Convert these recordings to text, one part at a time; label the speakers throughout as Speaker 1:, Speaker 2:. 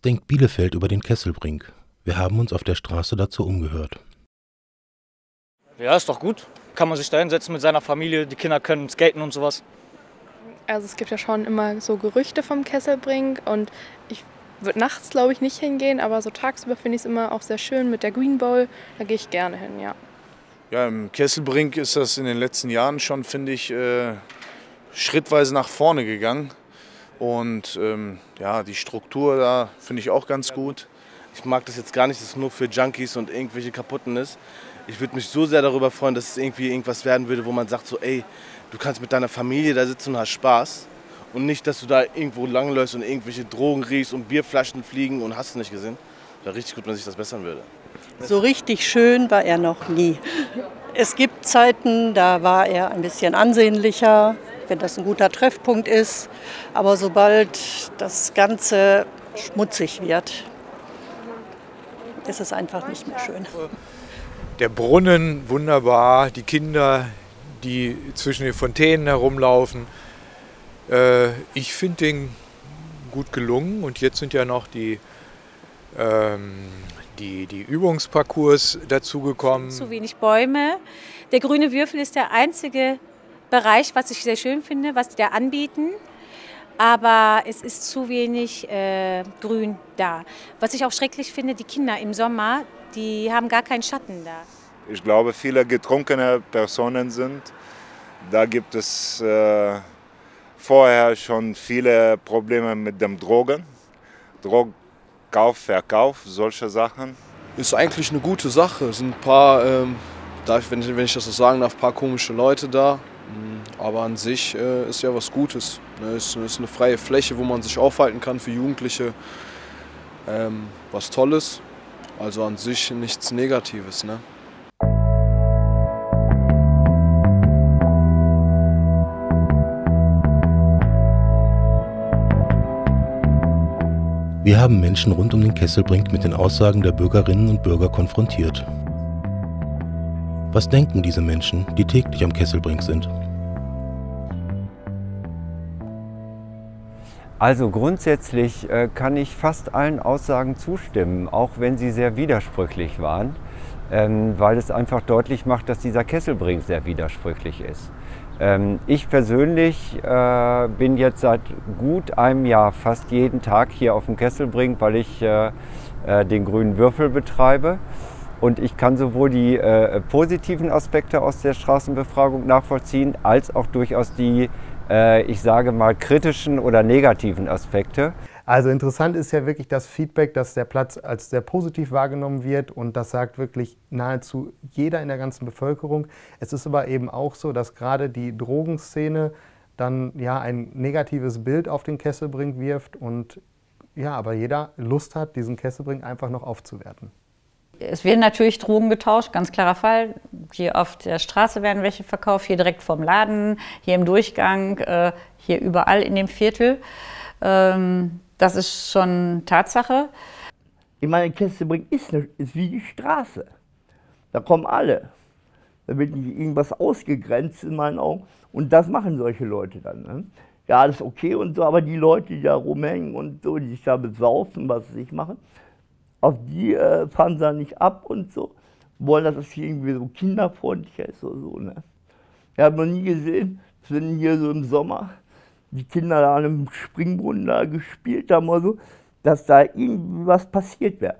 Speaker 1: Was denkt Bielefeld über den Kesselbrink? Wir haben uns auf der Straße dazu umgehört.
Speaker 2: Ja, ist doch gut. Kann man sich da hinsetzen mit seiner Familie, die Kinder können skaten und sowas.
Speaker 3: Also es gibt ja schon immer so Gerüchte vom Kesselbrink und ich würde nachts glaube ich nicht hingehen, aber so tagsüber finde ich es immer auch sehr schön mit der Green Bowl. Da gehe ich gerne hin, ja.
Speaker 4: Ja, im Kesselbrink ist das in den letzten Jahren schon, finde ich, äh, schrittweise nach vorne gegangen. Und ähm, ja, die Struktur da finde ich auch ganz gut.
Speaker 5: Ich mag das jetzt gar nicht, dass es nur für Junkies und irgendwelche Kaputten ist. Ich würde mich so sehr darüber freuen, dass es irgendwie irgendwas werden würde, wo man sagt so, ey, du kannst mit deiner Familie da sitzen und hast Spaß. Und nicht, dass du da irgendwo langläufst und irgendwelche Drogen riechst und Bierflaschen fliegen und hast du nicht gesehen. Wäre richtig gut, wenn sich das bessern würde.
Speaker 6: So richtig schön war er noch nie. Es gibt Zeiten, da war er ein bisschen ansehnlicher, wenn das ein guter Treffpunkt ist. Aber sobald das Ganze schmutzig wird, ist es einfach nicht mehr schön.
Speaker 7: Der Brunnen wunderbar, die Kinder, die zwischen den Fontänen herumlaufen. Äh, ich finde den gut gelungen und jetzt sind ja noch die, ähm, die, die Übungsparcours dazugekommen.
Speaker 8: Zu wenig Bäume. Der grüne Würfel ist der einzige Bereich, was ich sehr schön finde, was die da anbieten. Aber es ist zu wenig äh, Grün da. Was ich auch schrecklich finde, die Kinder im Sommer, die haben gar keinen Schatten da.
Speaker 9: Ich glaube, viele getrunkene Personen sind. Da gibt es äh, vorher schon viele Probleme mit dem Drogen. Drogenkauf, Verkauf, solche Sachen.
Speaker 10: Ist eigentlich eine gute Sache. Es sind ein paar, ähm, wenn, ich, wenn ich das so sagen darf, ein paar komische Leute da. Aber an sich äh, ist ja was Gutes. Ne? Es ist eine freie Fläche, wo man sich aufhalten kann für Jugendliche. Ähm, was Tolles. Also an sich nichts Negatives. Ne?
Speaker 1: Wir haben Menschen rund um den Kesselbrink mit den Aussagen der Bürgerinnen und Bürger konfrontiert. Was denken diese Menschen, die täglich am Kesselbrink sind?
Speaker 11: Also grundsätzlich äh, kann ich fast allen Aussagen zustimmen, auch wenn sie sehr widersprüchlich waren, ähm, weil es einfach deutlich macht, dass dieser Kesselbrink sehr widersprüchlich ist. Ähm, ich persönlich äh, bin jetzt seit gut einem Jahr fast jeden Tag hier auf dem Kesselbrink, weil ich äh, äh den grünen Würfel betreibe. Und ich kann sowohl die äh, positiven Aspekte aus der Straßenbefragung nachvollziehen, als auch durchaus die, äh, ich sage mal, kritischen oder negativen Aspekte.
Speaker 12: Also interessant ist ja wirklich das Feedback, dass der Platz als sehr positiv wahrgenommen wird und das sagt wirklich nahezu jeder in der ganzen Bevölkerung. Es ist aber eben auch so, dass gerade die Drogenszene dann ja ein negatives Bild auf den Kesselbrink wirft und ja, aber jeder Lust hat, diesen Kesselbrink einfach noch aufzuwerten.
Speaker 13: Es werden natürlich Drogen getauscht, ganz klarer Fall. Hier auf der Straße werden welche verkauft, hier direkt vorm Laden, hier im Durchgang, äh, hier überall in dem Viertel. Ähm, das ist schon Tatsache.
Speaker 14: Ich meine, Kesselbrink ist, ist wie die Straße. Da kommen alle. Da wird nicht irgendwas ausgegrenzt in meinen Augen. Und das machen solche Leute dann. Ne? Ja, das ist okay und so, aber die Leute, die da rumhängen und so, die sich da besaufen, was sie sich machen, auf die äh, fahren sie nicht ab und so. Wollen, dass das irgendwie so kinderfreundlicher ist oder so. Ne? Ich habe noch nie gesehen, dass wenn hier so im Sommer die Kinder da an einem Springbrunnen da gespielt haben oder so, dass da irgendwie was passiert wäre.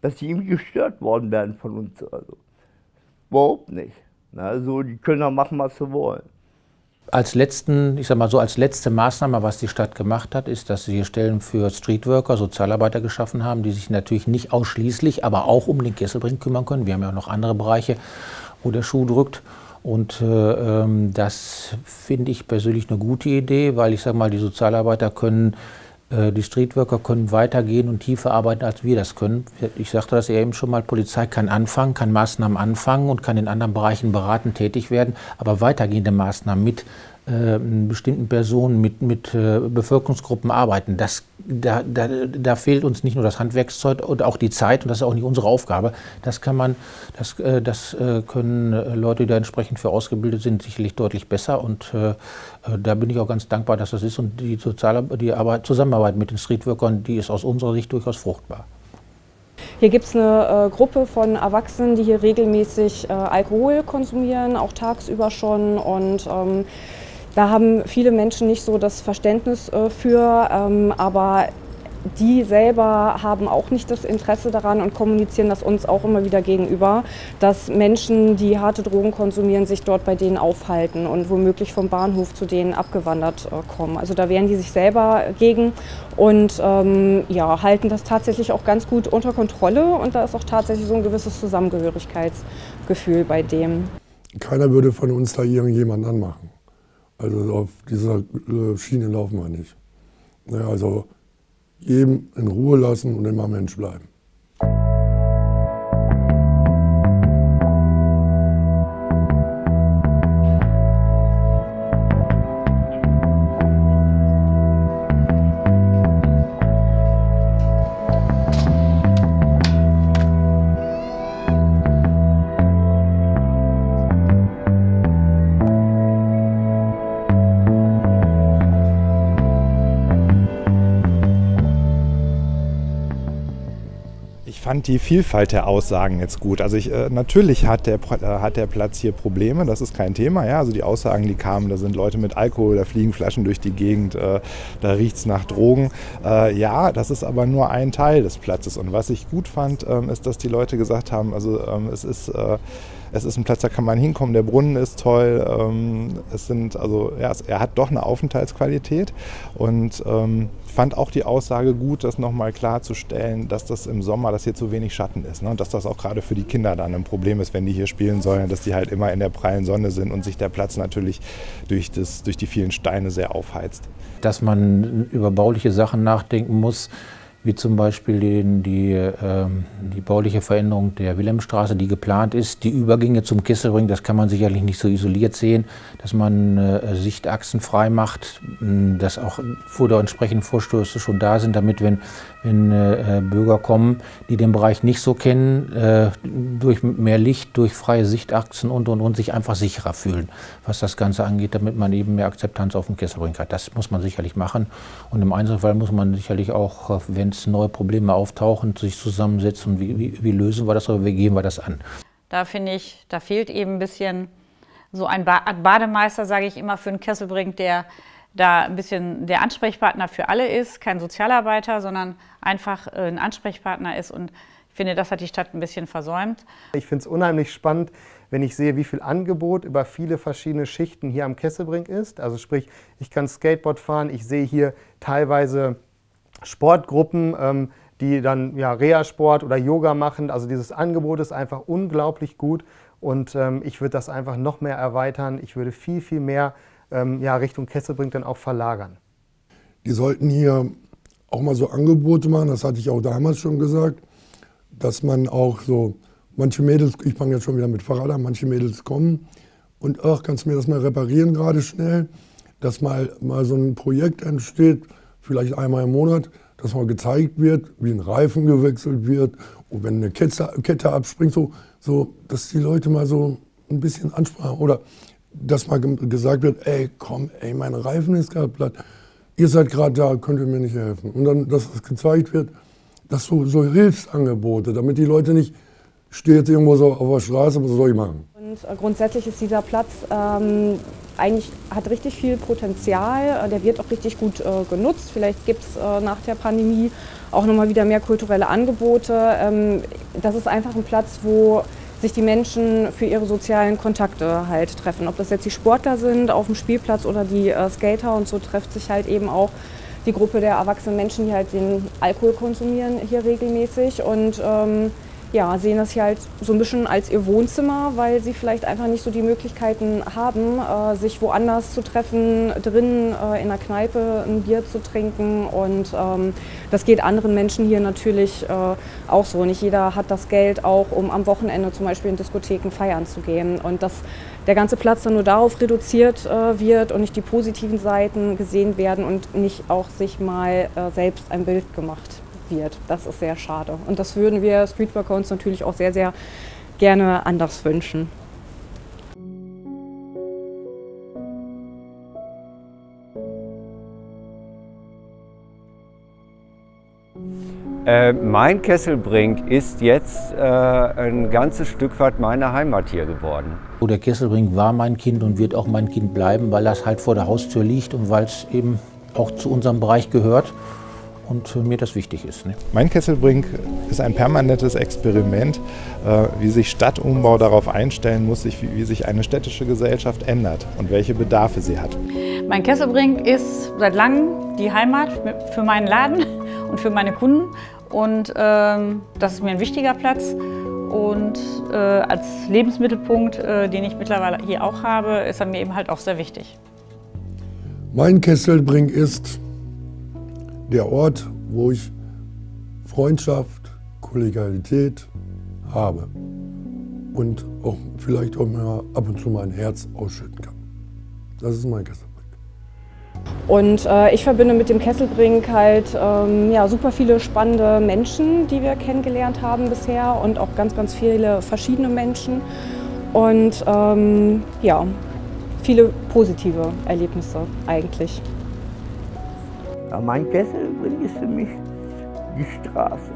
Speaker 14: Dass die irgendwie gestört worden wären von uns. Also. Überhaupt nicht. Also die können da machen, was sie wollen
Speaker 15: als letzten, ich sag mal so, als letzte Maßnahme, was die Stadt gemacht hat, ist, dass sie hier Stellen für Streetworker, Sozialarbeiter geschaffen haben, die sich natürlich nicht ausschließlich, aber auch um den Kesselbrink kümmern können. Wir haben ja auch noch andere Bereiche, wo der Schuh drückt. Und äh, ähm, das finde ich persönlich eine gute Idee, weil ich sage mal, die Sozialarbeiter können äh, die Streetworker können weitergehen und tiefer arbeiten, als wir das können. Ich sagte das eben schon mal, Polizei kann anfangen, kann Maßnahmen anfangen und kann in anderen Bereichen beratend tätig werden, aber weitergehende Maßnahmen mit bestimmten Personen, mit, mit äh, Bevölkerungsgruppen arbeiten. Das, da, da, da fehlt uns nicht nur das Handwerkszeug und auch die Zeit und das ist auch nicht unsere Aufgabe. Das kann man, das, äh, das äh, können äh, Leute, die da entsprechend für ausgebildet sind, sicherlich deutlich besser und äh, da bin ich auch ganz dankbar, dass das ist und die, Sozial die Arbeit, Zusammenarbeit mit den Streetworkern, die ist aus unserer Sicht durchaus fruchtbar.
Speaker 16: Hier gibt es eine äh, Gruppe von Erwachsenen, die hier regelmäßig äh, Alkohol konsumieren, auch tagsüber schon. Und ähm, da haben viele Menschen nicht so das Verständnis äh, für, ähm, aber die selber haben auch nicht das Interesse daran und kommunizieren das uns auch immer wieder gegenüber, dass Menschen, die harte Drogen konsumieren, sich dort bei denen aufhalten und womöglich vom Bahnhof zu denen abgewandert äh, kommen. Also da wehren die sich selber gegen und ähm, ja, halten das tatsächlich auch ganz gut unter Kontrolle und da ist auch tatsächlich so ein gewisses Zusammengehörigkeitsgefühl bei dem.
Speaker 17: Keiner würde von uns da irgendjemand anmachen. Also auf dieser Schiene laufen wir nicht. Also jedem in Ruhe lassen und immer Mensch bleiben.
Speaker 18: Fand die Vielfalt der Aussagen jetzt gut. Also ich, äh, natürlich hat der, äh, hat der Platz hier Probleme, das ist kein Thema. Ja? Also die Aussagen, die kamen, da sind Leute mit Alkohol, da fliegen Flaschen durch die Gegend, äh, da riecht es nach Drogen. Äh, ja, das ist aber nur ein Teil des Platzes. Und was ich gut fand, ähm, ist, dass die Leute gesagt haben, also ähm, es ist äh, es ist ein Platz, da kann man hinkommen, der Brunnen ist toll. Ähm, es sind, also, ja, er hat doch eine Aufenthaltsqualität und ähm, fand auch die Aussage gut, das nochmal klarzustellen, dass das im Sommer, dass hier zu wenig Schatten ist ne? und dass das auch gerade für die Kinder dann ein Problem ist, wenn die hier spielen sollen, dass die halt immer in der prallen Sonne sind und sich der Platz natürlich durch, das, durch die vielen Steine sehr aufheizt.
Speaker 15: Dass man über bauliche Sachen nachdenken muss, wie zum Beispiel den, die, ähm, die bauliche Veränderung der Wilhelmstraße, die geplant ist. Die Übergänge zum Kesselring, das kann man sicherlich nicht so isoliert sehen, dass man äh, Sichtachsen frei macht, dass auch vor der entsprechenden Vorstöße schon da sind, damit, wenn, wenn äh, Bürger kommen, die den Bereich nicht so kennen, äh, durch mehr Licht, durch freie Sichtachsen und, und, und sich einfach sicherer fühlen, was das Ganze angeht, damit man eben mehr Akzeptanz auf dem Kesselring hat. Das muss man sicherlich machen. Und im Einzelfall muss man sicherlich auch, wenn wenn es neue Probleme auftauchen, sich zusammensetzen wie, wie, wie lösen wir das oder wie gehen wir das an.
Speaker 13: Da finde ich, da fehlt eben ein bisschen so ein Bademeister, sage ich immer, für einen Kesselbrink, der da ein bisschen der Ansprechpartner für alle ist, kein Sozialarbeiter, sondern einfach äh, ein Ansprechpartner ist. Und ich finde, das hat die Stadt ein bisschen versäumt.
Speaker 12: Ich finde es unheimlich spannend, wenn ich sehe, wie viel Angebot über viele verschiedene Schichten hier am Kesselbrink ist. Also sprich, ich kann Skateboard fahren, ich sehe hier teilweise Sportgruppen, ähm, die dann ja, Reha-Sport oder Yoga machen. Also dieses Angebot ist einfach unglaublich gut und ähm, ich würde das einfach noch mehr erweitern. Ich würde viel, viel mehr ähm, ja, Richtung Kesselbrink dann auch verlagern.
Speaker 17: Die sollten hier auch mal so Angebote machen, das hatte ich auch damals schon gesagt, dass man auch so, manche Mädels, ich fange jetzt schon wieder mit Fahrrad an, manche Mädels kommen und ach, kannst du mir das mal reparieren gerade schnell, dass mal, mal so ein Projekt entsteht, vielleicht einmal im Monat, dass mal gezeigt wird, wie ein Reifen gewechselt wird und wenn eine Kette, Kette abspringt, so, so, dass die Leute mal so ein bisschen ansprachen oder dass mal gesagt wird, ey, komm, ey, mein Reifen ist gerade platt, ihr seid gerade da, könnt ihr mir nicht helfen. Und dann, dass das gezeigt wird, dass so, so Hilfsangebote, damit die Leute nicht, steht irgendwo so auf der Straße, was soll ich machen?
Speaker 16: Und äh, grundsätzlich ist dieser Platz ähm, eigentlich hat richtig viel Potenzial. Äh, der wird auch richtig gut äh, genutzt. Vielleicht gibt es äh, nach der Pandemie auch nochmal wieder mehr kulturelle Angebote. Ähm, das ist einfach ein Platz, wo sich die Menschen für ihre sozialen Kontakte halt treffen. Ob das jetzt die Sportler sind auf dem Spielplatz oder die äh, Skater und so trifft sich halt eben auch die Gruppe der erwachsenen Menschen, die halt den Alkohol konsumieren hier regelmäßig. Und ähm, ja, sehen das hier halt so ein bisschen als ihr Wohnzimmer, weil sie vielleicht einfach nicht so die Möglichkeiten haben, äh, sich woanders zu treffen, drinnen äh, in der Kneipe ein Bier zu trinken. Und ähm, das geht anderen Menschen hier natürlich äh, auch so. Nicht jeder hat das Geld auch, um am Wochenende zum Beispiel in Diskotheken feiern zu gehen. Und dass der ganze Platz dann nur darauf reduziert äh, wird und nicht die positiven Seiten gesehen werden und nicht auch sich mal äh, selbst ein Bild gemacht wird. Das ist sehr schade. Und das würden wir Streetworker uns natürlich auch sehr, sehr gerne anders wünschen.
Speaker 11: Äh, mein Kesselbrink ist jetzt äh, ein ganzes Stück weit meine Heimat hier geworden.
Speaker 15: Der Kesselbrink war mein Kind und wird auch mein Kind bleiben, weil das halt vor der Haustür liegt und weil es eben auch zu unserem Bereich gehört und mir das wichtig ist. Ne?
Speaker 18: Mein Kesselbrink ist ein permanentes Experiment, äh, wie sich Stadtumbau darauf einstellen muss, wie sich eine städtische Gesellschaft ändert und welche Bedarfe sie hat.
Speaker 13: Mein Kesselbrink ist seit langem die Heimat für meinen Laden und für meine Kunden und ähm, das ist mir ein wichtiger Platz. Und äh, als Lebensmittelpunkt, äh, den ich mittlerweile hier auch habe, ist er mir eben halt auch sehr wichtig.
Speaker 17: Mein Kesselbrink ist der Ort, wo ich Freundschaft, Kollegialität habe und auch vielleicht auch mal ab und zu mein Herz ausschütten kann. Das ist mein Kesselbrink.
Speaker 16: Und äh, ich verbinde mit dem Kesselbrink halt ähm, ja, super viele spannende Menschen, die wir kennengelernt haben bisher und auch ganz, ganz viele verschiedene Menschen und ähm, ja, viele positive Erlebnisse eigentlich.
Speaker 14: Ja, mein Kesselbrink ist für mich die Straße.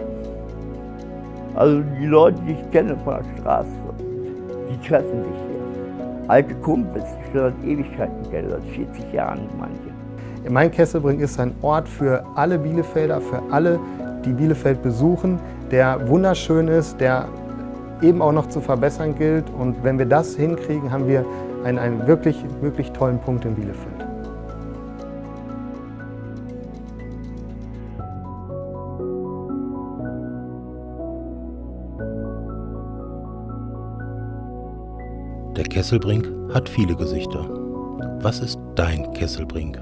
Speaker 14: Also die Leute, die ich kenne von der Straße, die treffen sich hier. Alte Kumpels, die ich seit Ewigkeiten kenne, seit 40 Jahren manche.
Speaker 12: Mein Kesselbrink ist ein Ort für alle Bielefelder, für alle, die Bielefeld besuchen, der wunderschön ist, der eben auch noch zu verbessern gilt. Und wenn wir das hinkriegen, haben wir einen, einen wirklich, wirklich tollen Punkt in Bielefeld.
Speaker 1: Der Kesselbrink hat viele Gesichter. Was ist dein Kesselbrink?